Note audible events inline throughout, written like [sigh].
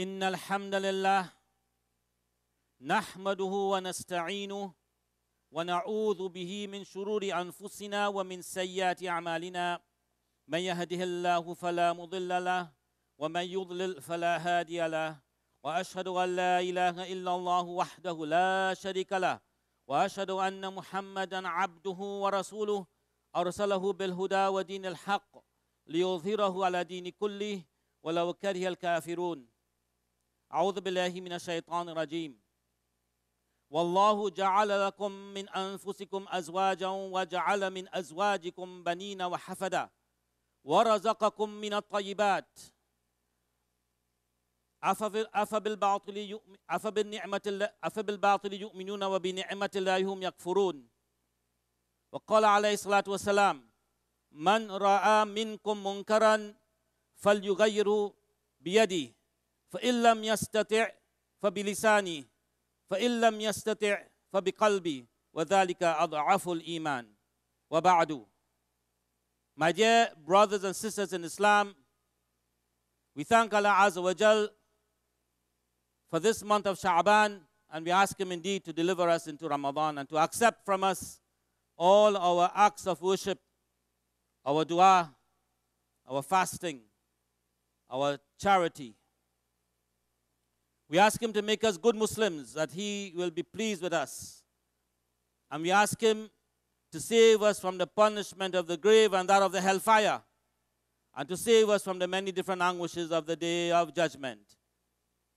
إن الحمد لله نحمده ونستعينه ونعوذ به من شرور أنفسنا ومن سيئات أعمالنا. من يهده الله فلا مضل له ومن يضلل فلا هادي له. وأشهد أن لا إله إلا الله وحده لا شريك له وأشهد أن محمدا عبده ورسوله. أرسله بالهدى ودين الحق ليظهره على دين كله ولو كره الكافرون. أعوذ بالله من الشيطان الرجيم. والله جعل لكم من أنفسكم أزواجا وجعل من أزواجكم بنين وحفدا ورزقكم من الطيبات. أفب- أفبالباطل يؤمن أفبالنعمة أفبالباطل يؤمنون وبنعمة الله هم يكفرون. وقال عليه الصلاة والسلام من رأى منكم منكرا فليغيره بيده. فإن لم يستطع فبلسانه فإن لم يستطع فبقلبه وذلك أضعف الإيمان وبعد My dear brothers and sisters in Islam, we thank Allah Azza wa Jal for this month of Sha'ban and we ask Him indeed to deliver us into Ramadan and to accept from us all our acts of worship, our dua, our fasting, our charity. we ask Him to make us good Muslims, that He will be pleased with us. And we ask Him to save us from the punishment of the grave and that of the hellfire, and to save us from the many different anguishes of the day of judgment.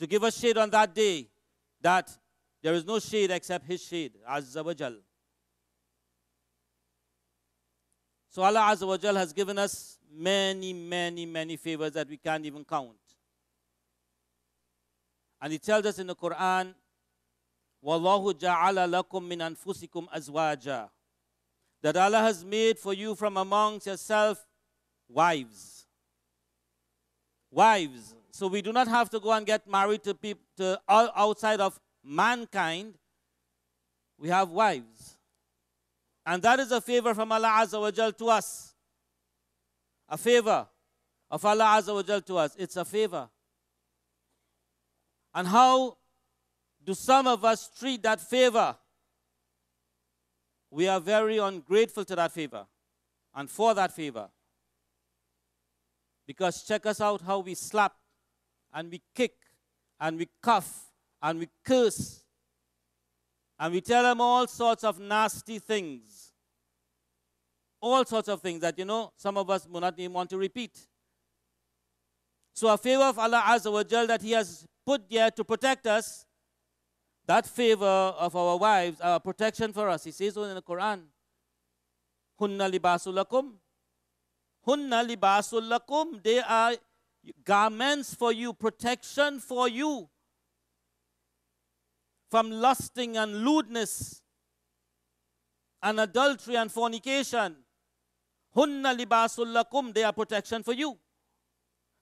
To give us shade on that day, that there is no shade except His shade, Azza wa Jal. So Allah Azza wa Jal has given us many, many, many favors that we can't even count. And he tells us in the Quran, Wallahu ja'ala lakum min anfusikum azwaja. That Allah has made for you from amongst yourself wives. Wives. So we do not have to go and get married to people to outside of mankind. We have wives. And that is a favor from Allah Azza wa Jal to us. A favor of Allah Azza wa Jal to us. It's a favor. And how do some of us treat that favor? We are very ungrateful to that favor and for that favor. Because check us out how we slap and we kick and we cuff and we curse and we tell them all sorts of nasty things. All sorts of things that, you know, some of us will not even want to repeat. So, a favor of Allah Azza wa Jal that He has put there to protect us, that favor of our wives, our protection for us. He says so in the Quran. Hunna libasulakum. Hunna libasulakum. They are garments for you, protection for you from lusting and lewdness and adultery and fornication. Hunna libasul lakum, they are protection for you.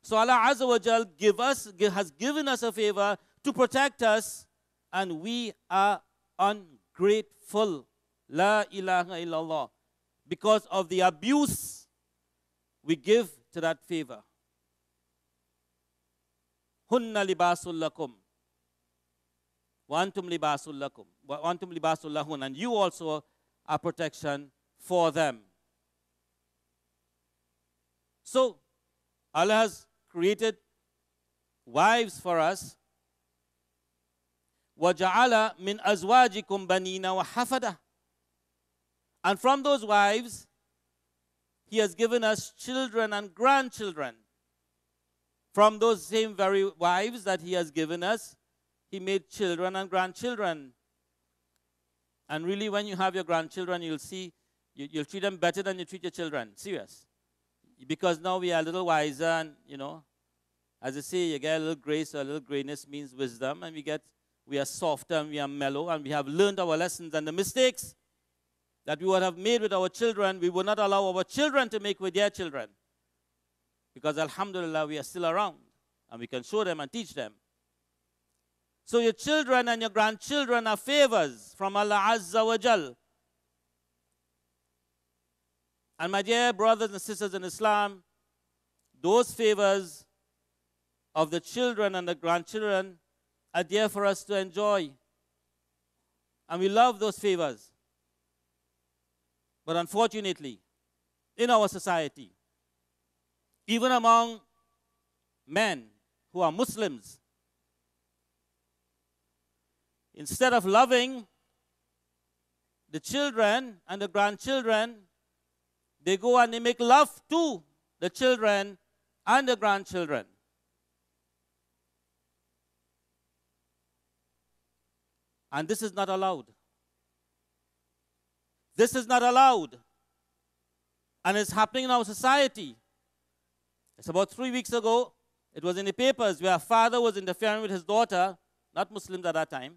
So Allah Azza wa Jal give us, has given us a favor to protect us, and we are ungrateful. La ilaha illallah. Because of the abuse we give to that favor. Hunna libasul lakum. Wantum libasul lakum. Wantum libasul lahun. And you also are protection for them. So, Allah has created wives for us. وَجَعَلَ مِنْ أَزْوَاجِكُمْ بَنِينَ وَحَفَدَةً And from those wives, He has given us children and grandchildren. From those same very wives that He has given us, He made children and grandchildren. And really, when you have your grandchildren, you'll see you, you'll treat them better than you treat your children. Serious. Because now we are a little wiser, and you know, as I say, you get a little grace or a little grayness means wisdom, and we get we are softer and we are mellow, and we have learned our lessons and the mistakes that we would have made with our children, we will not allow our children to make with their children. Because Alhamdulillah, we are still around and we can show them and teach them. So your children and your grandchildren are favors from Allah Azza wa Jal. And my dear brothers and sisters in Islam, those favors of the children and the grandchildren are there for us to enjoy. And we love those favors. But unfortunately, in our society, even among men who are Muslims, instead of loving the children and the grandchildren, they go and they make love to the children and the grandchildren. And this is not allowed. This is not allowed. And it's happening in our society. It's about three weeks ago. It was in the papers where a father was interfering with his daughter, not Muslims at that time,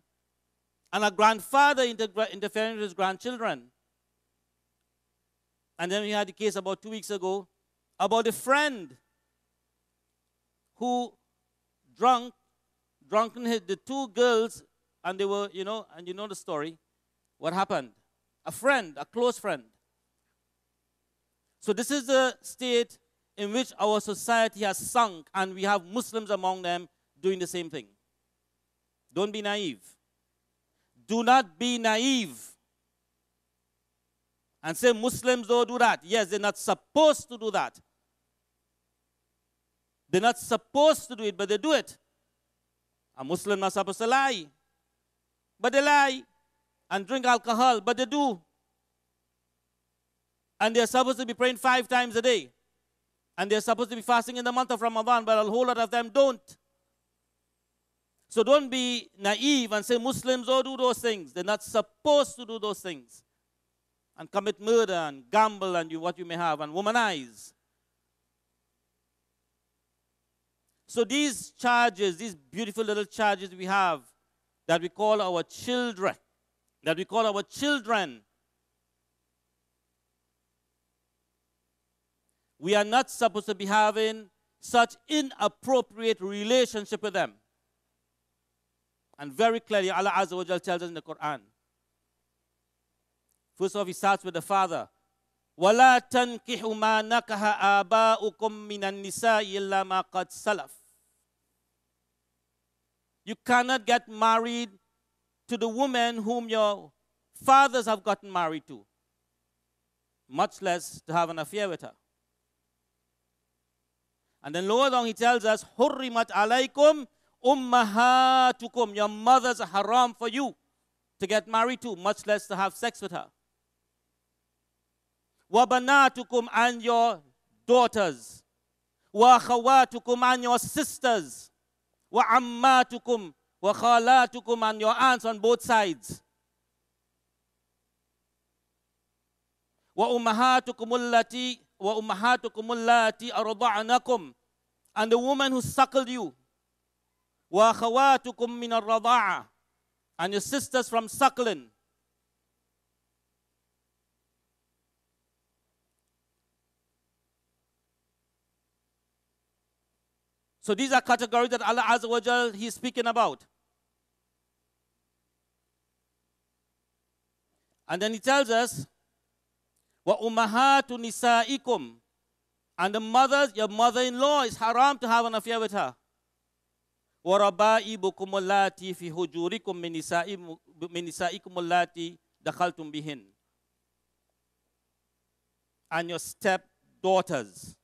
and a grandfather interfering with his grandchildren. And then we had the case about two weeks ago about a friend who drunk, drunken the two girls and they were, you know, and you know the story. What happened? A friend, a close friend. So this is the state in which our society has sunk, and we have Muslims among them doing the same thing. Don't be naive. Do not be naive and say Muslims don't do that. Yes, they're not supposed to do that. They're not supposed to do it, but they do it. A Muslim not supposed to lie but they lie and drink alcohol, but they do. And they're supposed to be praying five times a day. And they're supposed to be fasting in the month of Ramadan, but a whole lot of them don't. So don't be naive and say Muslims all do those things. They're not supposed to do those things. And commit murder and gamble and you, what you may have and womanize. So these charges, these beautiful little charges we have, that we call our children, that we call our children. We are not supposed to be having such inappropriate relationship with them. And very clearly, Allah Azza wa Jal tells us in the Quran. First off, he starts with the father. ولا تنكحوا ما نكح آباؤكم من النساء إلا ما قد سلف you cannot get married to the woman whom your fathers have gotten married to, much less to have an affair with her. And then lower down he tells us, Hurrimat alaikum ummahatukum. Your mothers are haram for you to get married to, much less to have sex with her. Wabanatukum and your daughters. Wa khawatukum and your sisters wa ammatukum wa and your aunts on both sides. Wa ummahatukum allati wa and the woman who suckled you. Wa khawatukum min and your sisters from suckling. So these are categories that Allah Azza wa Jal He's speaking about. And then He tells us, "Wa ummahatu nisaikum," and the mothers, your mother-in-law, is haram to have an affair with her. Wa rabaibukum allati fi hujurikum min nisaikum allati dakhaltum bihin. And your stepdaughters.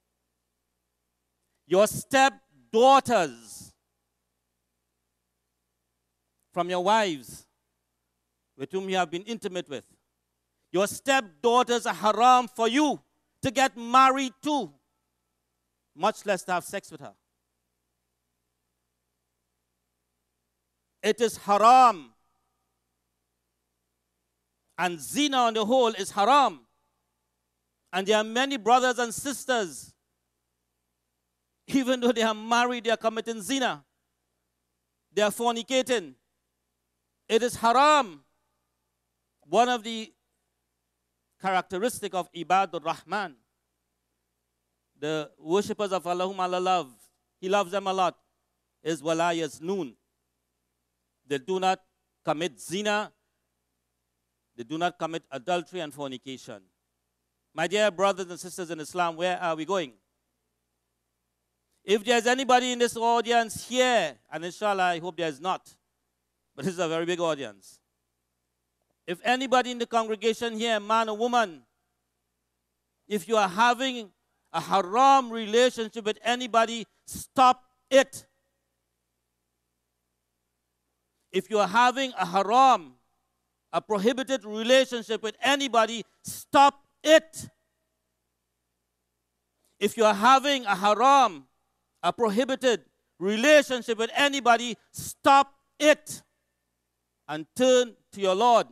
Your step daughters from your wives with whom you have been intimate with. Your stepdaughters are haram for you to get married to, much less to have sex with her. It is haram. And zina on the whole is haram. And there are many brothers and sisters even though they are married, they are committing zina. They are fornicating. It is haram. One of the characteristic of Ibadur Rahman, the worshippers of Allah whom Allah loves, He loves them a lot, is walayas noon. They do not commit zina, they do not commit adultery and fornication. My dear brothers and sisters in Islam, where are we going? If there's anybody in this audience here, and inshallah, I hope there's not, but this is a very big audience. If anybody in the congregation here, man or woman, if you are having a haram relationship with anybody, stop it. If you are having a haram, a prohibited relationship with anybody, stop it. If you are having a haram, a prohibited relationship with anybody, stop it and turn to your Lord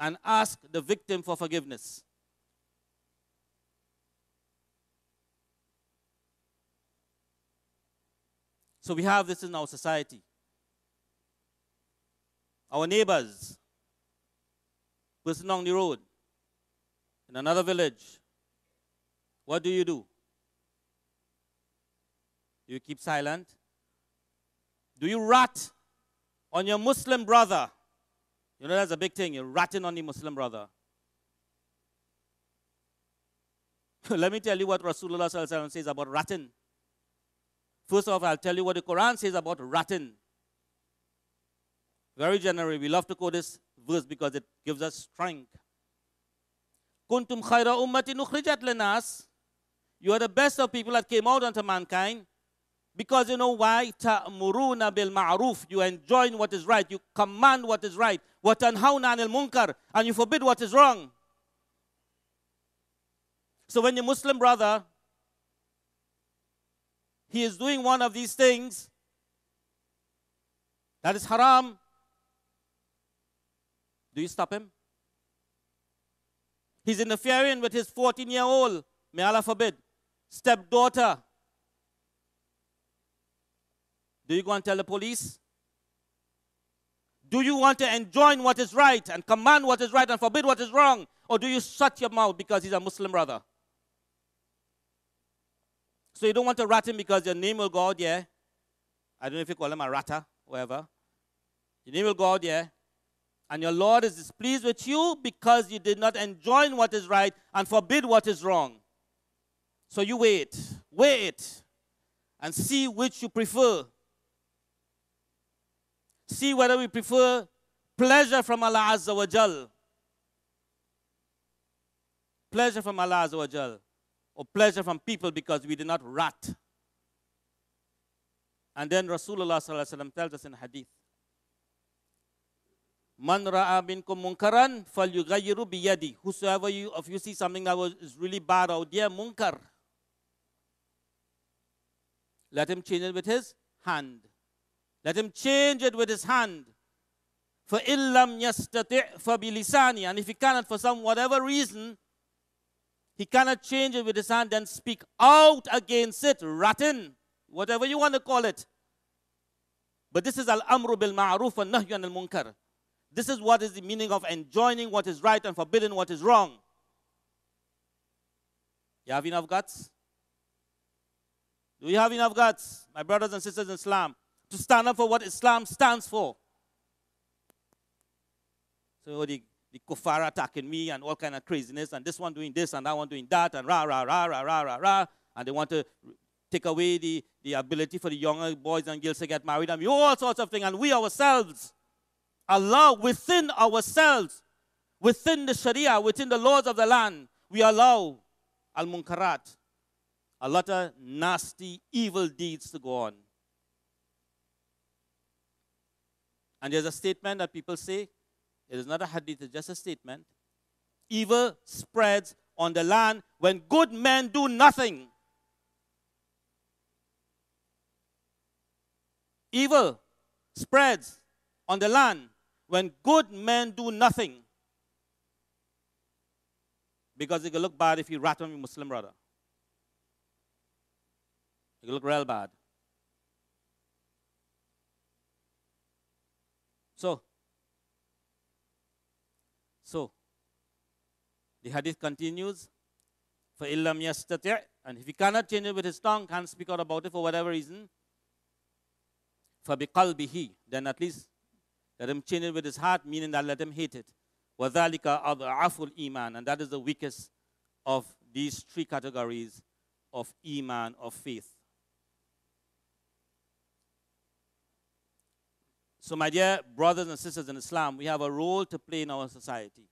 and ask the victim for forgiveness. So we have this in our society. Our neighbors, person on the road, in another village, what do you do? Do you keep silent? Do you rat on your Muslim brother? You know, that's a big thing. You're ratting on the Muslim brother. [laughs] Let me tell you what Rasulullah says about ratting. First of all, I'll tell you what the Quran says about ratting. Very generally, we love to quote this verse because it gives us strength. You are the best of people that came out unto mankind. Because you know why? Ta'muruna bil ma'ruf. You enjoy what is right. You command what is right. Wa tanhawna anil munkar. And you forbid what is wrong. So when your Muslim brother he is doing one of these things that is haram, do you stop him? He's interfering with his 14 year old, may Allah forbid, stepdaughter. Do you go and tell the police? Do you want to enjoin what is right and command what is right and forbid what is wrong? Or do you shut your mouth because he's a Muslim brother? So you don't want to rat him because your name will go out there. I don't know if you call him a ratter, whatever. Your name will go out there. And your Lord is displeased with you because you did not enjoin what is right and forbid what is wrong. So you wait, wait, and see which you prefer. See whether we prefer pleasure from Allah Azza wa Jal. Pleasure from Allah Azza wa Jal or pleasure from people because we did not rat. And then Rasulullah tells us in hadith, Man ra'a minkum munkaran fal falyughayyiru biyadi. Whosoever you, of you see something that was, is really bad out there, munkar, let him change it with his hand. Let him change it with his hand. For illam yastati' fa bilisani. And if he cannot for some whatever reason, he cannot change it with his hand, then speak out against it, rotten, whatever you want to call it. But this is al amru bil ma'ruf and nahyu al munkar. This is what is the meaning of enjoining what is right and forbidding what is wrong. You have enough guts? Do you have enough guts, my brothers and sisters in Islam, to stand up for what Islam stands for? So the the kuffar attacking me and all kind of craziness, and this one doing this and that one doing that, and rah, rah, rah, rah, rah, rah, rah. And they want to take away the, the ability for the younger boys and girls to get married and all sorts of things. And we ourselves allow within ourselves, within the Sharia, within the laws of the land, we allow al munkarat, a lot of nasty, evil deeds to go on. And there's a statement that people say it is not a hadith, it's just a statement. Evil spreads on the land when good men do nothing. Evil spreads on the land when good men do nothing. Because it could look bad if you rat on your Muslim brother. It could look real bad. So, so, the hadith continues, for illam yastati' and if he cannot change it with his tongue, can't speak out about it for whatever reason, for biqalbihi, then at least let him change it with his heart, meaning that let him hate it. وَذَلِكَ أَضْعَفُ الْإِيمَانِ And that is the weakest of these three categories of Iman, of faith. So, my dear brothers and sisters in Islam, we have a role to play in our society.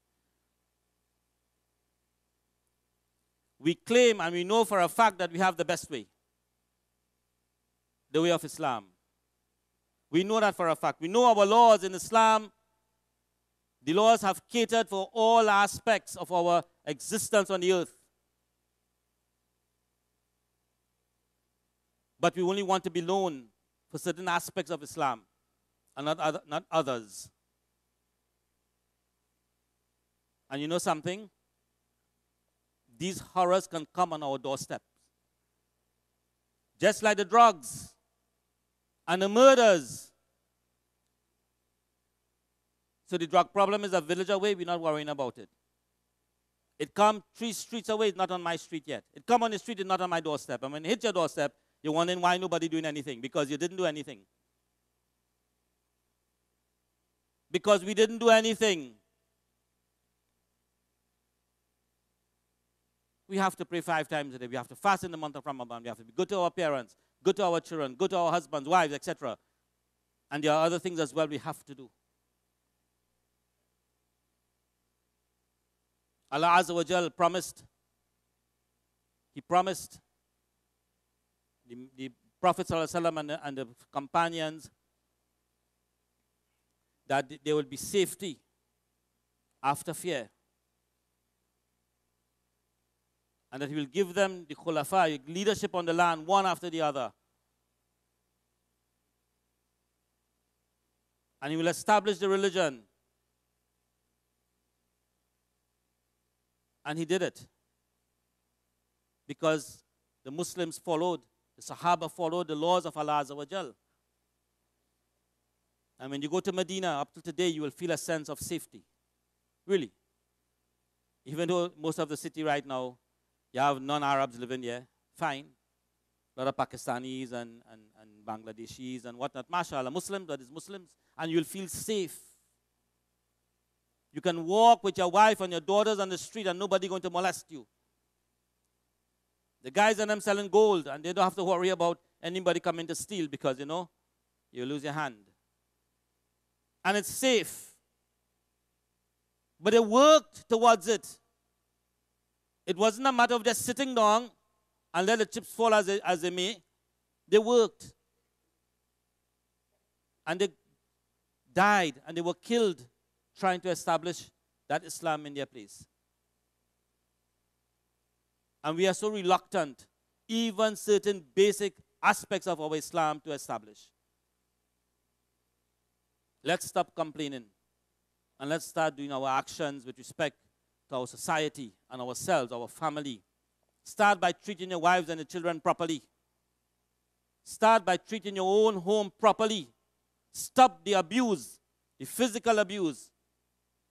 We claim and we know for a fact that we have the best way the way of Islam. We know that for a fact. We know our laws in Islam. The laws have catered for all aspects of our existence on the earth. But we only want to be known for certain aspects of Islam and not, other, not others. And you know something? These horrors can come on our doorstep. Just like the drugs and the murders. So the drug problem is a village away, we're not worrying about it. It come three streets away, it's not on my street yet. It come on the street, it's not on my doorstep. And when it hits your doorstep, you're wondering why nobody doing anything, because you didn't do anything. Because we didn't do anything. We have to pray five times a day. We have to fast in the month of Ramadan. We have to be good to our parents, good to our children, good to our husbands, wives, etc. And there are other things as well we have to do. Allah Azza wa Jal promised, He promised the, the Prophet and the, and the companions that there will be safety after fear. and that he will give them the khulafa, leadership on the land, one after the other. And he will establish the religion. And he did it. Because the Muslims followed, the Sahaba followed the laws of Allah Azza wa Jal. And when you go to Medina, up to today, you will feel a sense of safety. Really. Even though most of the city right now you have non-Arabs living here, fine. A lot of Pakistanis and, and, and Bangladeshis and whatnot. MashaAllah, Muslims, that is Muslims. And you'll feel safe. You can walk with your wife and your daughters on the street and nobody going to molest you. The guys and them selling gold and they don't have to worry about anybody coming to steal because, you know, you lose your hand. And it's safe. But they worked towards it. It wasn't a matter of just sitting down and let the chips fall as they, as they may. They worked. And they died and they were killed trying to establish that Islam in their place. And we are so reluctant, even certain basic aspects of our Islam to establish. Let's stop complaining and let's start doing our actions with respect to our society and ourselves, our family. Start by treating your wives and your children properly. Start by treating your own home properly. Stop the abuse, the physical abuse,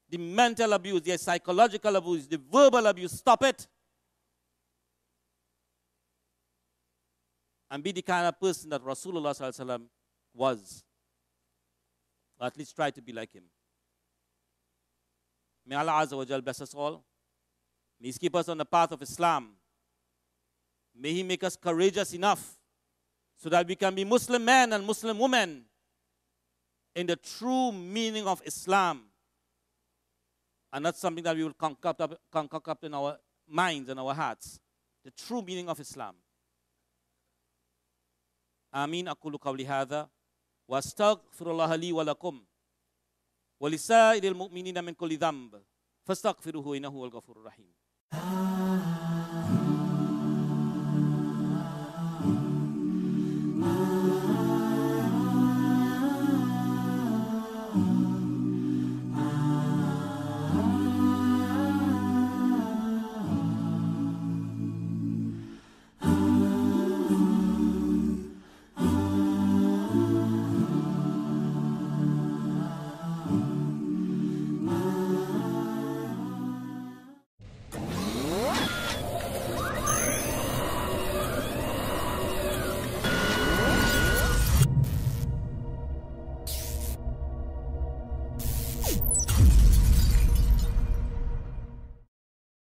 the mental abuse, the psychological abuse, the verbal abuse. Stop it. And be the kind of person that Rasulullah was Or at least try to be like him. May Allah Azza wa Jal bless us all. May He keep us on the path of Islam. May He make us courageous enough so that we can be Muslim men and Muslim women in the true meaning of Islam. And that's something that we will concoct up, concoct up in our minds and our hearts. The true meaning of Islam. آمين أقول قولي هذا وأستغفر الله لي ولكم ولسائر المؤمنين من كل ذنب فاستغفروه إنه هو الغفور الرحيم.